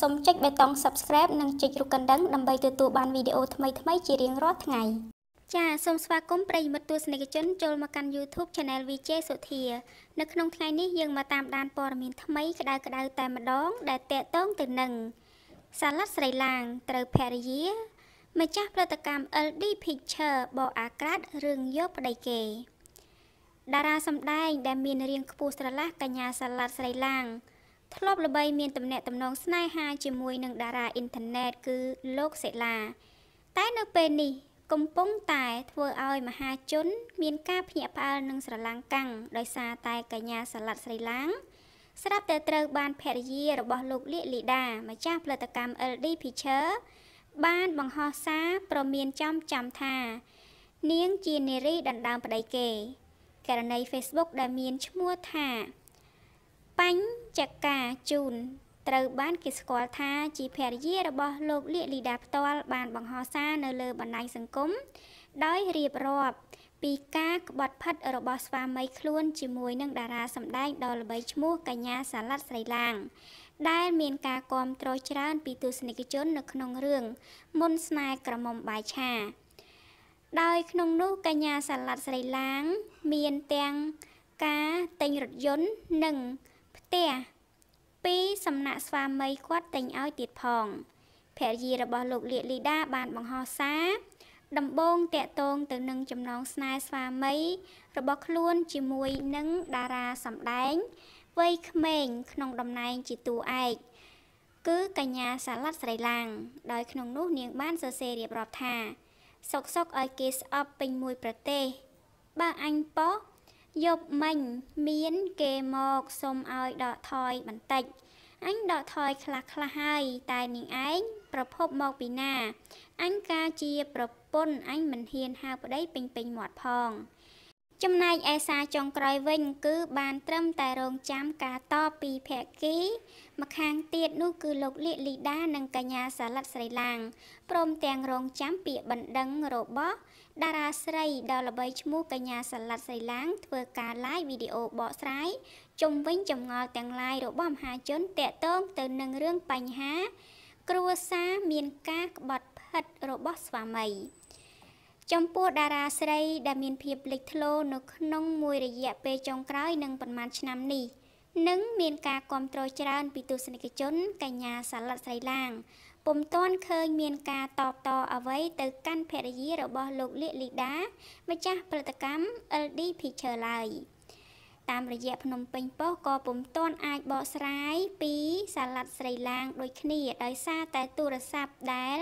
សូមចុចបេតុង Subscribe និងចុចរូបកណ្ដឹងដើម្បីទទួលបានវីដេអូថ្មីៗជារៀងរាល់ថ្ងៃចាសសូមស្វាគមន៍ប្រិយមិត្តទស្សនិកជនចូលមកកាន់ YouTube Channel VJ សុធានៅក្នុងថ្ងៃនេះយើងមកតាមដានព័ត៌មានថ្មីក្តៅក្តៅតែម្ដង ដែលតេតងទៅនឹងសាឡាត់ស្រីឡាងត្រូវភរិយាម្ចាស់ផលិតកម្ម LD Picture បកអាក្រាតរឿងយកប្តីគេតារាសម្ដែងដែលមានរាងខ្ពស់ស្រឡះកញ្ញាសាឡាត់ស្រីឡាង ធ្លាប់ល្បីមានទំនាក់ទំនងស្នេហាជាមួយនឹងតារាអ៊ីនធឺណិតគឺលោកសេឡា តែនៅពេលនេះ កំពុងតែធ្វើឲ្យមហាជន មានការភ្ញាក់ផ្អើលនិងស្រឡាំងកាំងដោយសារតែកញ្ញាសាឡាត់ស្រីឡាងស្រាប់តែត្រូវបានភរិយារបស់លោកលៀកលីដាម្ចាស់ផលិតកម្ម LD Picture បានបង្ហោះសារប្រមានចំចាំថា នាងជានារីដណ្ដើមប្តីគេករណី Facebook ដែលមានឈ្មោះថា បញ្ចកាជូនត្រូវបានគេស្គាល់ថាជាភរិយារបស់លោកលៀកលីដាផ្ទាល់បានបង្ហោះសារនៅលើបណ្ដាញសង្គមដោយរៀបរាប់ពីការក្បត់ផិតរបស់ស្វាមីខ្លួនជាមួយនឹងតារាសម្ដែងដ៏ល្បីឈ្មោះកញ្ញាសាឡាត់ស្រីឡាងដែលមានការគាំទ្រច្រើនពីទស្សនិកជននៅក្នុងរឿងមុនស្នេហ៍ក្រមុំបាយឆាដោយក្នុងនោះកញ្ញាសាឡាត់ស្រីឡាង មានទាំងការទិញរថយន្តនិង ផ្ទះពីសំណាក់ស្វាមីគាត់ទិញឲ្យទៀតផងភរិយារបស់លោកលៀកលីដាបានបង្ហោះសារដំបងតាក់ទងទៅនឹងចំណងស្នេហ៍ស្វាមី របស់ខ្លួនជាមួយនឹងតារាសម្ដែងវ័យក្មេងក្នុងតំណែងជាតួឯកគឺកញ្ញាសាឡាត់ស្រីឡាងដោយក្នុងនោះនាងបានសរសេររៀបរាប់ថាសុកសុកឲ្យគេស្អប់ពេញមួយប្រទេស បើអញប៉ោះ យប់មិញមានគេមកសុំឲ្យដកថយបន្តិចអញដកថយខ្លះខ្លះហើយតែនាងឯងប្រភពមកពីណាអញការជាប្រពន្ធអញមិនហ៊ានហៅប្តីពេញពេញមាត់ផង ចំណែកឯសារចុងក្រោយវិញ គឺ បានត្រឹមតែរងចាំការតបពីភក្គីម្ខាងទៀតនោះគឺលោកលៀកលីដានិងកញ្ញាសាឡាត់ស្រីឡាងព្រមទាំងរងចាំពាក្យបណ្ដឹងរបស់តារាស្រីដ៏ល្បីឈ្មោះកញ្ញាសាឡាត់ស្រីឡាងធ្វើការ live វីដេអូបកស្រាយជុំវិញចម្ងល់ទាំងឡាយរបស់មហាជនតាក់ទងទៅនឹងរឿងបញ្ហា គ្រួសារមានការក្បត់ផិតរបស់ស្វាមី ចំពោះតារាស្រីដែលមានភាពលេចធ្លោនៅក្នុងមួយរយៈពេលចុងក្រោយនឹងប្រមាណឆ្នាំនេះនឹងមានការគ្រប់គ្រងច្រើនពីទស្សនិកជនកញ្ញាសាឡាត់ស្រីឡាងពុំទាន់ឃើញមានការតបតអ្វីទៅកាន់ភរិយារបស់លោកលៀកលីដាម្ចាស់ផលិតកម្ម LD Picture ឡើយតាមរយៈភ្នំពេញប៉ុស្តិ៍ក៏ពុំទាន់អាចបកស្រាយពីសាឡាត់ស្រីឡាងដូចគ្នាដោយសារតែទូរស័ព្ទដែល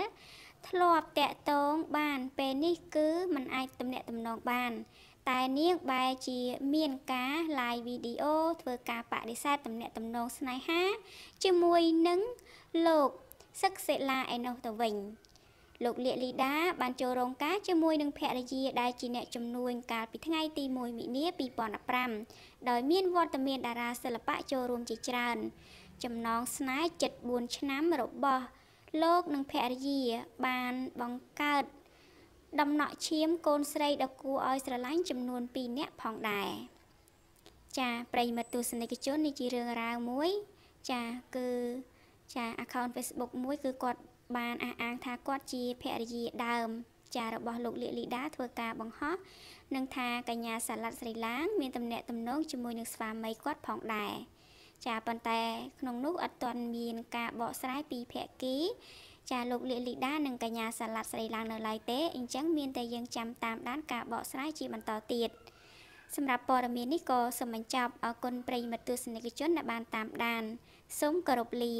ធ្លាប់តាក់ទងបាន ពេលនេះគឺมันអាចទំនាក់ទំនងបាន តែនាងបែរជាមានការ live វីដេអូធ្វើការបដិសេធទំនាក់ទំនងស្នេហា ជាមួយនឹងលោកសឹកសេឡាឯនោះទៅវិញលោកលៀកលីដាបានចូលរោងការជាមួយនឹងភរិយាដែលជាអ្នកជំនួញកាលពីថ្ងៃទី1មិនិនា2015ដោយមានវត្តមានតារាសិល្បៈចូលរួមជាច្រើន ចំណងស្នេហ៍74ឆ្នាំរបស់ លោកនិងភរិយាបានបង្កើតដំណក់ឈាមកូនស្រីដ៏គួរឲ្យស្រឡាញ់ចំនួន2នាក់ផងដែរចាប្រិមិត្តទស្សនិកជននេះជារឿងរ៉ាវមួយ ចាគឺចា account Facebook មួយគឺគាត់បានអះអាងថាគាត់ជាភរិយាដើម ចារបស់លោកលៀកលីដាធ្វើការបង្ហោះនឹងថាកញ្ញាសាឡាត់ស្រីឡាងមានតំណែងតំណងជាមួយនឹងស្វាមីគាត់ផងដែរ ចាប៉ុន្តែក្នុងនោះអត់ទាន់មានការបកស្រាយពីភក្គីចាលោកលៀកលីដានិងកញ្ញាសាឡាត់ស្រីឡើងនៅឡើយទេអញ្ចឹងមានតែយើងចាំតាមដានការបកស្រាយជាបន្តទៀតសម្រាប់ព័ត៌មាននេះក៏សូមបញ្ចប់អរគុណប្រិយមិត្តទស្សនិកជនដែលបានតាមដានសូមគោរពលា